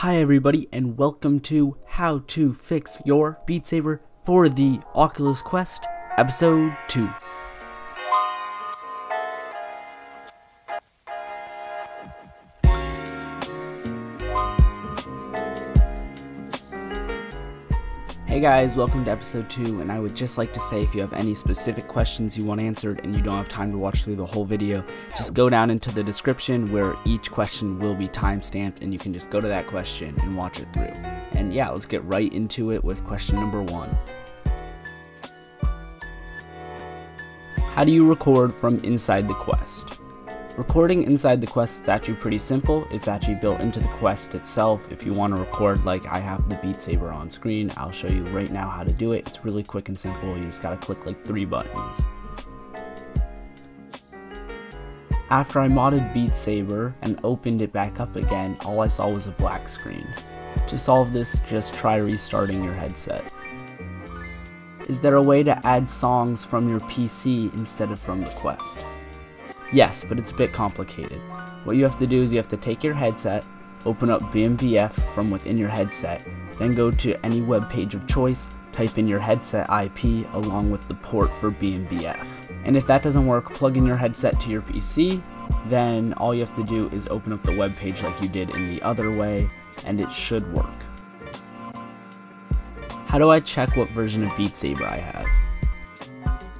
Hi everybody and welcome to How to Fix Your Beat Saber for the Oculus Quest episode 2. Hey guys, welcome to episode 2 and I would just like to say if you have any specific questions you want answered and you don't have time to watch through the whole video, just go down into the description where each question will be timestamped and you can just go to that question and watch it through. And yeah, let's get right into it with question number 1. How do you record from inside the Quest? Recording inside the Quest is actually pretty simple. It's actually built into the Quest itself. If you want to record like I have the Beat Saber on screen, I'll show you right now how to do it. It's really quick and simple. You just gotta click like three buttons. After I modded Beat Saber and opened it back up again, all I saw was a black screen. To solve this, just try restarting your headset. Is there a way to add songs from your PC instead of from the Quest? Yes, but it's a bit complicated. What you have to do is you have to take your headset, open up BMBF from within your headset, then go to any web page of choice, type in your headset IP along with the port for BMBF. And if that doesn't work, plug in your headset to your PC, then all you have to do is open up the web page like you did in the other way, and it should work. How do I check what version of Beat Saber I have?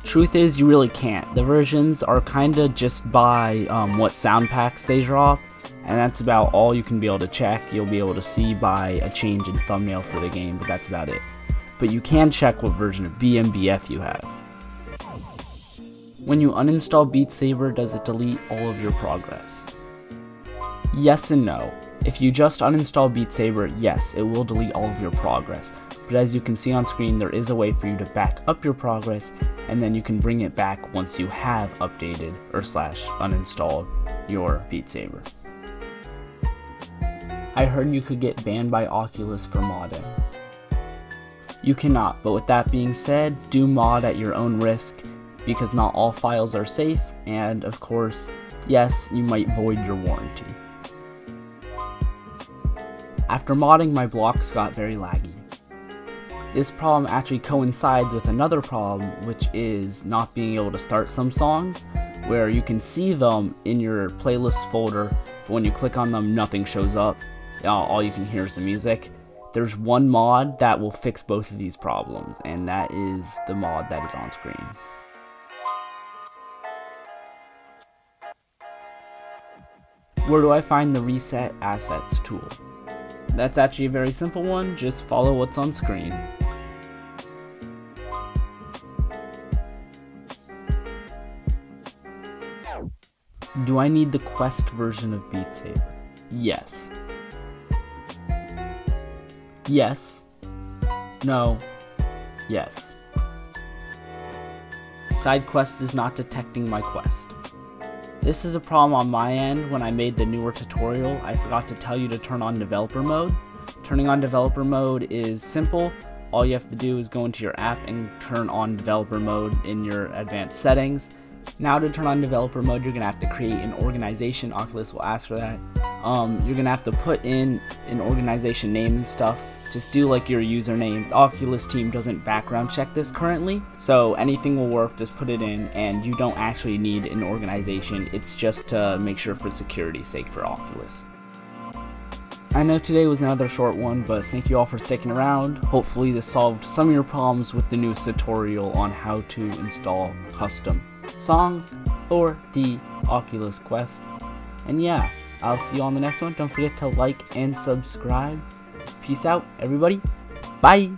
Truth is, you really can't. The versions are kinda just by um, what sound packs they drop, and that's about all you can be able to check. You'll be able to see by a change in thumbnail for the game, but that's about it. But you can check what version of BMBF you have. When you uninstall Beat Saber, does it delete all of your progress? Yes and no. If you just uninstall Beat Saber, yes, it will delete all of your progress but as you can see on screen there is a way for you to back up your progress and then you can bring it back once you have updated or slash uninstalled your Beat Saber. I heard you could get banned by Oculus for modding. You cannot, but with that being said, do mod at your own risk because not all files are safe and of course, yes, you might void your warranty. After modding, my blocks got very laggy. This problem actually coincides with another problem, which is not being able to start some songs, where you can see them in your playlist folder, but when you click on them, nothing shows up. All you can hear is the music. There's one mod that will fix both of these problems, and that is the mod that is on screen. Where do I find the Reset Assets tool? That's actually a very simple one, just follow what's on screen. Do I need the Quest version of Beat Saber? Yes. Yes. No. Yes. Side quest is not detecting my quest. This is a problem on my end when I made the newer tutorial. I forgot to tell you to turn on developer mode. Turning on developer mode is simple. All you have to do is go into your app and turn on developer mode in your advanced settings. Now to turn on developer mode, you're gonna have to create an organization. Oculus will ask for that. Um, you're gonna have to put in an organization name and stuff. Just do like your username. Oculus team doesn't background check this currently, so anything will work. Just put it in, and you don't actually need an organization. It's just to make sure for security's sake for Oculus. I know today was another short one, but thank you all for sticking around. Hopefully this solved some of your problems with the newest tutorial on how to install custom songs for the Oculus Quest. And yeah, I'll see you on the next one. Don't forget to like and subscribe. Peace out, everybody. Bye.